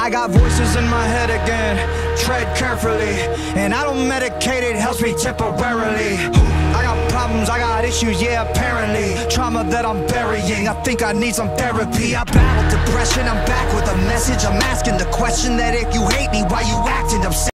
I got voices in my head again, tread carefully. And I don't medicate, it helps me temporarily. I got problems, I got issues, yeah, apparently. Trauma that I'm burying, I think I need some therapy. I battle depression, I'm back with a message. I'm asking the question that if you hate me, why?